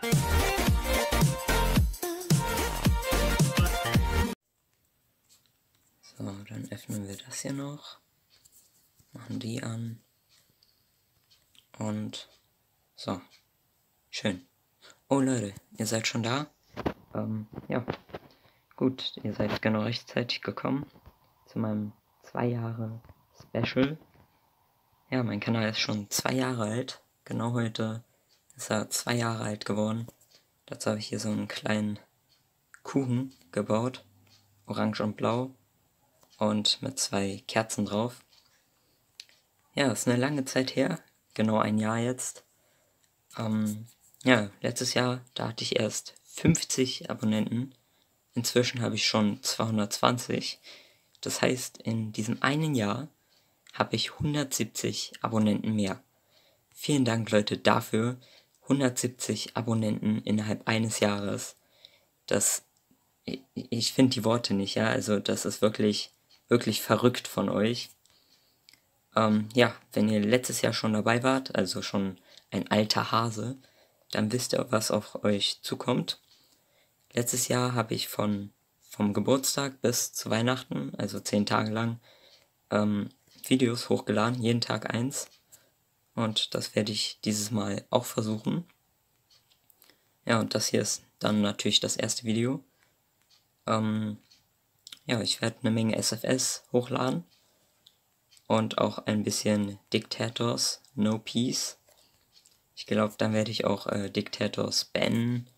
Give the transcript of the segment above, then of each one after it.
So, dann öffnen wir das hier noch. Machen die an. Und so. Schön. Oh Leute, ihr seid schon da? Ähm, ja. Gut, ihr seid genau rechtzeitig gekommen zu meinem zwei Jahre Special. Ja, mein Kanal ist schon zwei Jahre alt. Genau heute ist er zwei Jahre alt geworden. Dazu habe ich hier so einen kleinen Kuchen gebaut. Orange und blau. Und mit zwei Kerzen drauf. Ja, ist eine lange Zeit her. Genau ein Jahr jetzt. Ähm, ja, letztes Jahr, da hatte ich erst 50 Abonnenten. Inzwischen habe ich schon 220. Das heißt, in diesem einen Jahr habe ich 170 Abonnenten mehr. Vielen Dank, Leute, dafür. 170 Abonnenten innerhalb eines Jahres. Das, ich, ich finde die Worte nicht, ja. Also, das ist wirklich, wirklich verrückt von euch. Ähm, ja, wenn ihr letztes Jahr schon dabei wart, also schon ein alter Hase, dann wisst ihr, was auf euch zukommt. Letztes Jahr habe ich von vom Geburtstag bis zu Weihnachten, also zehn Tage lang, ähm, Videos hochgeladen, jeden Tag eins. Und das werde ich dieses Mal auch versuchen. Ja, und das hier ist dann natürlich das erste Video. Ähm, ja, ich werde eine Menge SFS hochladen. Und auch ein bisschen Dictators, No Peace. Ich glaube, dann werde ich auch äh, Dictators bannen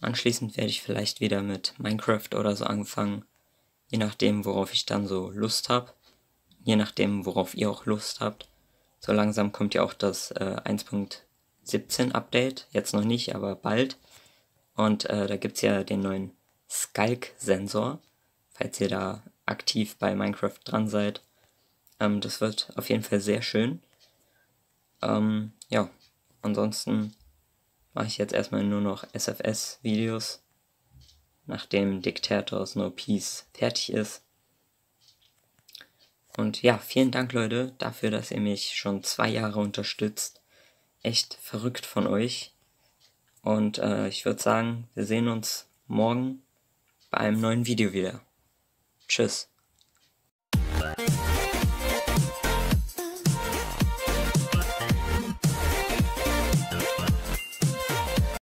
Anschließend werde ich vielleicht wieder mit Minecraft oder so anfangen, je nachdem, worauf ich dann so Lust habe. Je nachdem, worauf ihr auch Lust habt. So langsam kommt ja auch das äh, 1.17 Update, jetzt noch nicht, aber bald. Und äh, da gibt es ja den neuen Skulk-Sensor, falls ihr da aktiv bei Minecraft dran seid. Ähm, das wird auf jeden Fall sehr schön. Ähm, ja, ansonsten mache ich jetzt erstmal nur noch SFS-Videos, nachdem Dictators No Peace fertig ist. Und ja, vielen Dank Leute dafür, dass ihr mich schon zwei Jahre unterstützt. Echt verrückt von euch. Und äh, ich würde sagen, wir sehen uns morgen bei einem neuen Video wieder. Tschüss.